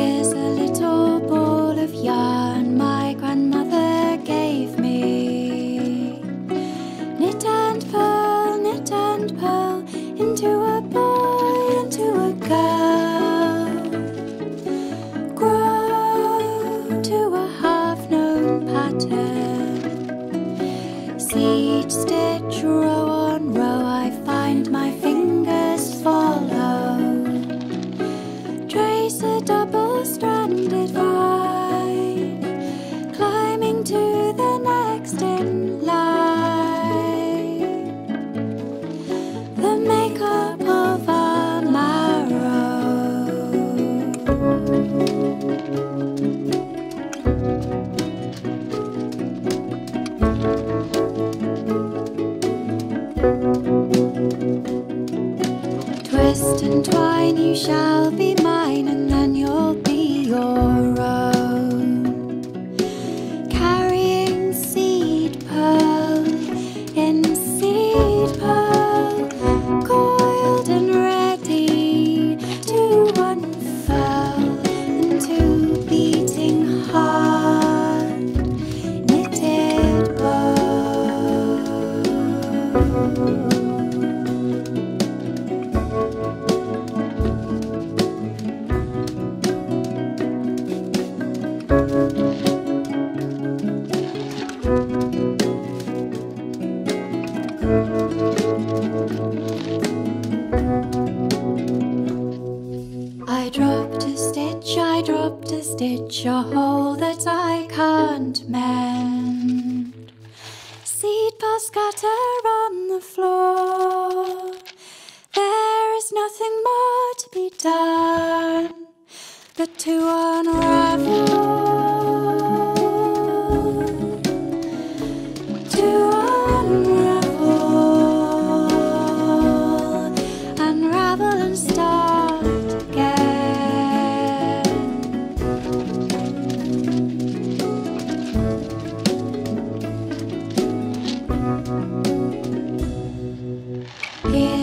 Here's a little ball of yarn my grandmother gave me. Knit and purl, knit and purl, into a boy, into a girl. Grow to a half-known pattern. Seed stitch row. Twist and twine, you shall be mine, and then you'll be your own. Stitch a hole that I can't mend. Seed balls scatter on the floor. There is nothing more to be done but to unravel. stop. Yeah.